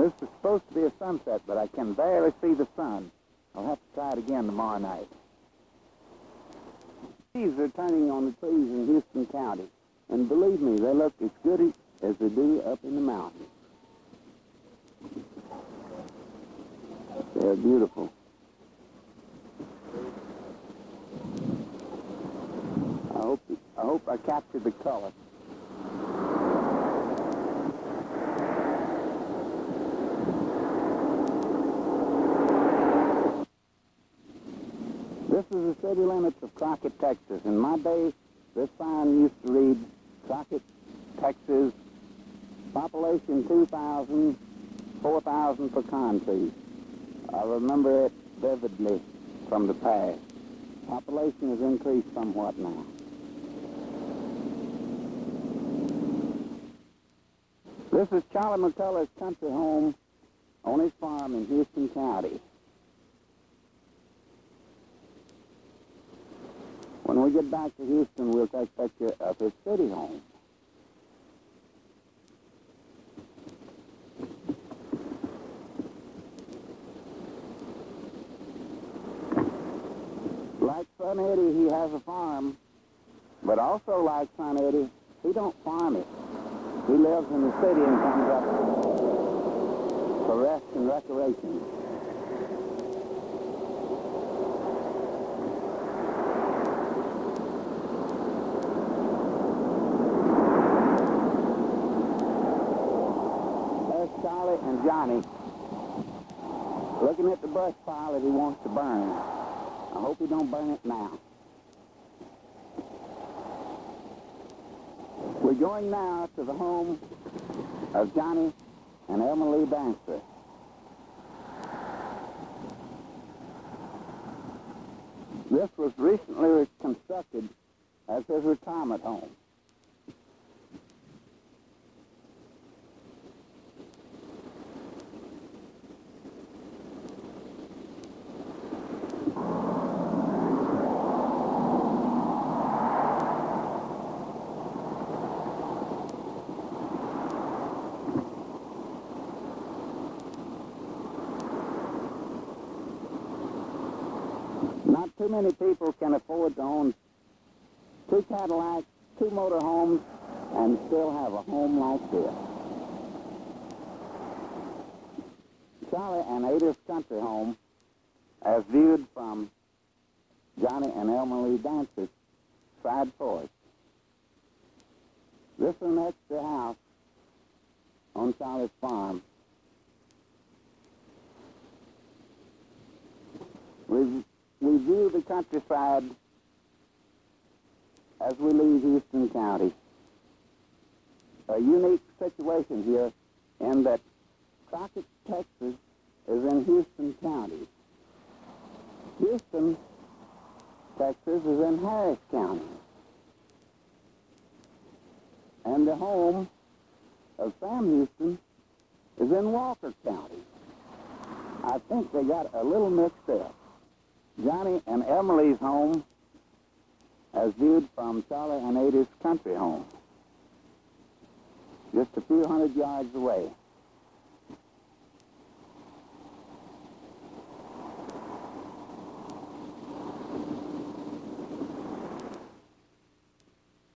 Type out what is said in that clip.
This is supposed to be a sunset, but I can barely see the sun. I'll have to try it again tomorrow night. Leaves are turning on the trees in Houston County. And believe me, they look as good as they do up in the mountains. They're beautiful. I hope I hope I captured the color. City limits of Crockett, Texas. In my day, this sign used to read Crockett, Texas, population 2,000, 4,000 pecan trees. I remember it vividly from the past. Population has increased somewhat now. This is Charlie McCullough's country home on his farm in Houston County. When we get back to Houston, we'll take picture of his city home. Like Son Eddie, he has a farm, but also like Son Eddie, he don't farm it. He lives in the city and comes up for rest and recreation. There's Charlie and Johnny looking at the brush pile that he wants to burn. I hope he don't burn it now. We're going now to the home of Johnny and Lee Dancer. This was recently reconstructed as his retirement home. Too many people can afford to own two Cadillacs, two motorhomes, and still have a home like this. Charlie and Ada's country home, as viewed from Johnny and Elma Lee Dancer's side porch. This is an extra house on Charlie's farm. We, we view the countryside as we leave Houston County. A unique situation here in that Crockett, Texas is in Houston County. Houston, Texas is in Harris County. And the home of Sam Houston is in Walker County. I think they got a little mixed up. Johnny and Emily's home as viewed from Charlie and Ada's country home, just a few hundred yards away.